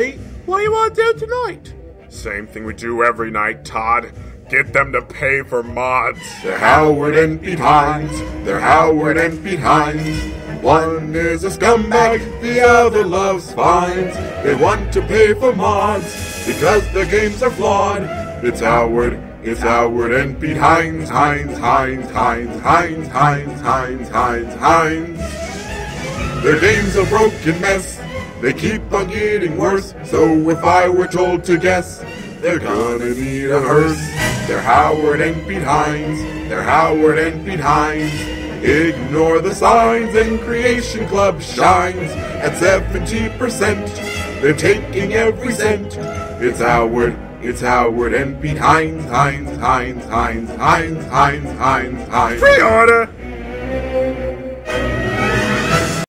What do you want to do tonight? Same thing we do every night, Todd. Get them to pay for mods. They're Howard and Pete Hines. They're Howard and Pete Hines. One is a scumbag, the other loves fines. They want to pay for mods because their games are flawed. It's Howard, it's Howard and Pete Hines, Hines, Hines, Hines, Hines, Hines, Hines, Hines, Hines. Their game's a broken mess. They keep on getting worse. So if I were told to guess, they're gonna need a hearse. They're Howard and Pete Hines. They're Howard and Pete Hines. Ignore the signs and Creation Club shines at 70%. They're taking every cent. It's Howard, it's Howard and Pete Hines, Hines, Hines, Hines, Hines, Hines, Hines, Hines. Pre-order!